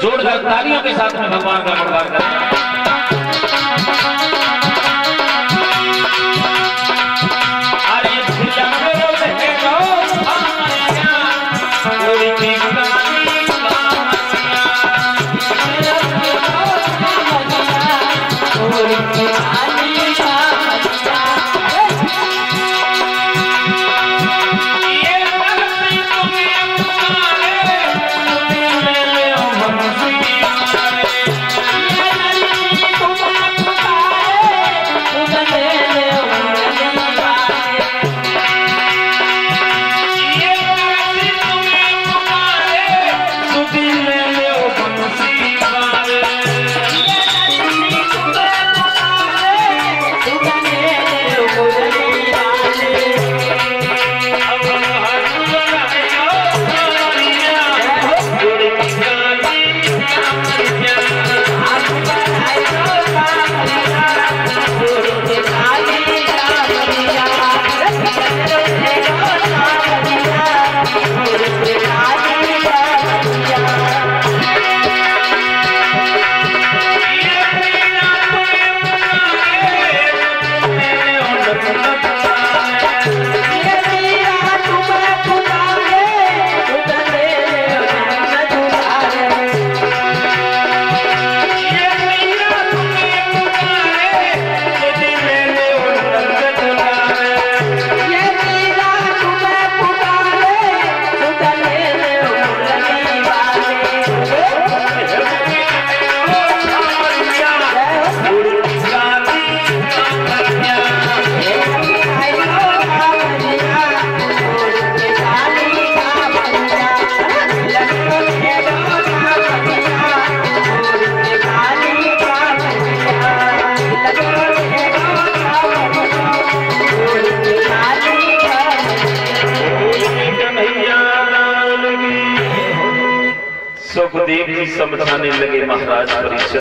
जोरदार तालियों के साथ में भगवान का गुणगान करें। अरे सुखदेव जी समझाने लगे महाराज परिचय।